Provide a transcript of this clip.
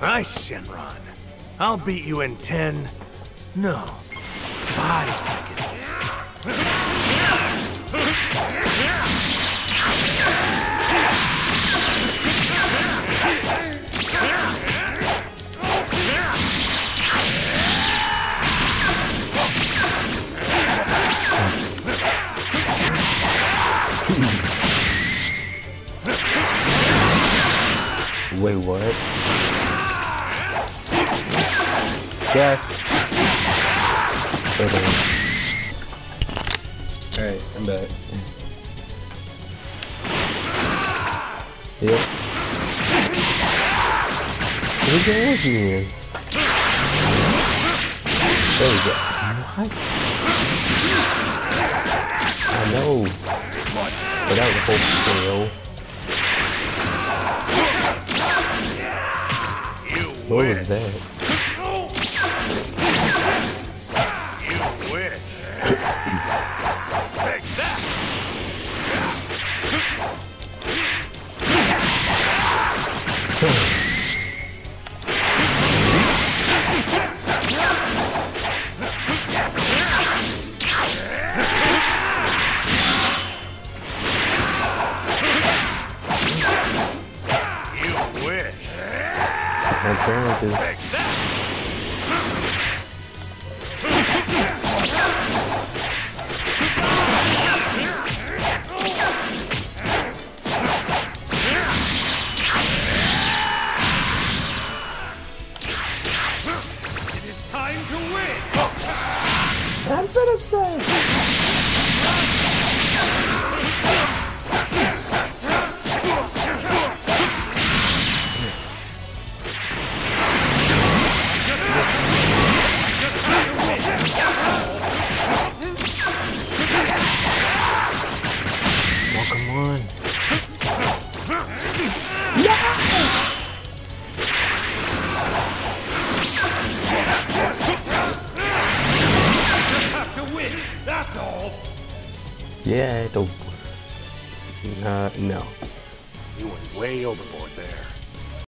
Nice, Shenron. I'll beat you in ten... No, five seconds. Wait, what? Yeah. Alright, I'm back. Yep. Where'd the energy in? There we go. What? I know. But that was a whole. You What was that? Take that. My parents is time to win. I'm gonna come on. Yeah, the. Uh, no. You went way overboard there.